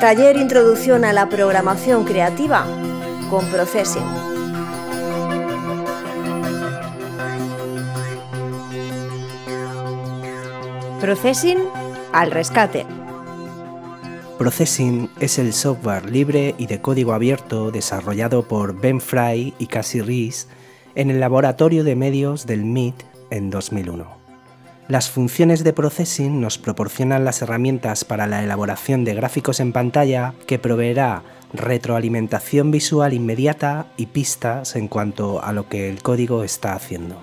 Taller Introducción a la Programación Creativa con Processing. Processing al rescate. Processing es el software libre y de código abierto desarrollado por Ben Fry y Cassie Rees en el laboratorio de medios del MIT en 2001. Las funciones de processing nos proporcionan las herramientas para la elaboración de gráficos en pantalla que proveerá retroalimentación visual inmediata y pistas en cuanto a lo que el código está haciendo.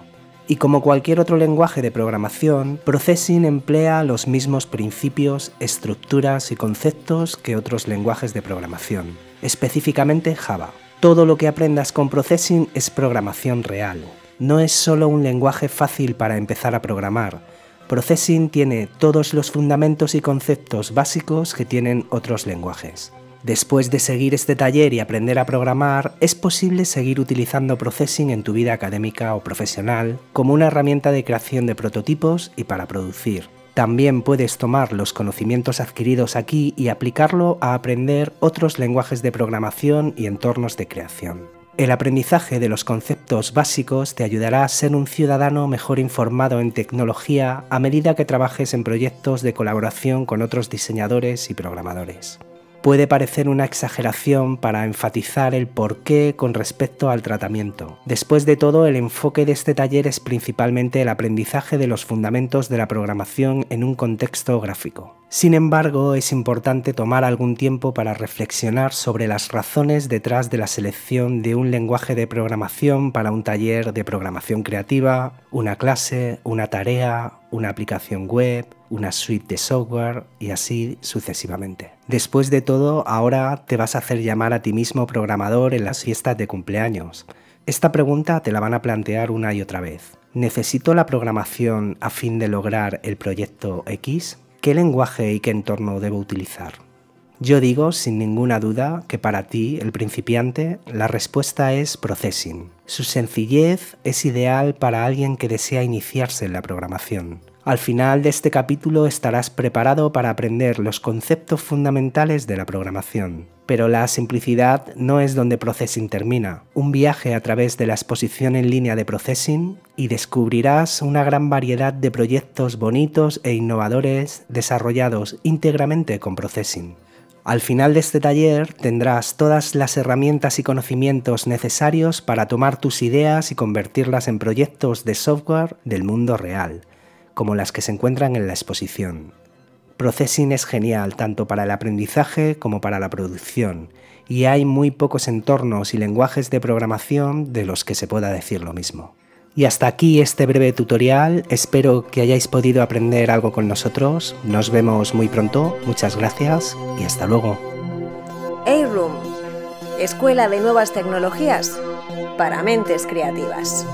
Y como cualquier otro lenguaje de programación, Processing emplea los mismos principios, estructuras y conceptos que otros lenguajes de programación, específicamente Java. Todo lo que aprendas con Processing es programación real. No es solo un lenguaje fácil para empezar a programar. Processing tiene todos los fundamentos y conceptos básicos que tienen otros lenguajes. Después de seguir este taller y aprender a programar, es posible seguir utilizando Processing en tu vida académica o profesional como una herramienta de creación de prototipos y para producir. También puedes tomar los conocimientos adquiridos aquí y aplicarlo a aprender otros lenguajes de programación y entornos de creación. El aprendizaje de los conceptos básicos te ayudará a ser un ciudadano mejor informado en tecnología a medida que trabajes en proyectos de colaboración con otros diseñadores y programadores puede parecer una exageración para enfatizar el porqué con respecto al tratamiento. Después de todo, el enfoque de este taller es principalmente el aprendizaje de los fundamentos de la programación en un contexto gráfico. Sin embargo, es importante tomar algún tiempo para reflexionar sobre las razones detrás de la selección de un lenguaje de programación para un taller de programación creativa, una clase, una tarea, una aplicación web, una suite de software y así sucesivamente. Después de todo, ahora te vas a hacer llamar a ti mismo programador en las fiestas de cumpleaños. Esta pregunta te la van a plantear una y otra vez. ¿Necesito la programación a fin de lograr el proyecto X? ¿Qué lenguaje y qué entorno debo utilizar? Yo digo sin ninguna duda que para ti, el principiante, la respuesta es Processing. Su sencillez es ideal para alguien que desea iniciarse en la programación. Al final de este capítulo estarás preparado para aprender los conceptos fundamentales de la programación. Pero la simplicidad no es donde Processing termina. Un viaje a través de la exposición en línea de Processing y descubrirás una gran variedad de proyectos bonitos e innovadores desarrollados íntegramente con Processing. Al final de este taller tendrás todas las herramientas y conocimientos necesarios para tomar tus ideas y convertirlas en proyectos de software del mundo real, como las que se encuentran en la exposición. Processing es genial tanto para el aprendizaje como para la producción, y hay muy pocos entornos y lenguajes de programación de los que se pueda decir lo mismo. Y hasta aquí este breve tutorial, espero que hayáis podido aprender algo con nosotros, nos vemos muy pronto, muchas gracias y hasta luego. A-Room, Escuela de Nuevas Tecnologías para Mentes Creativas.